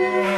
Bye.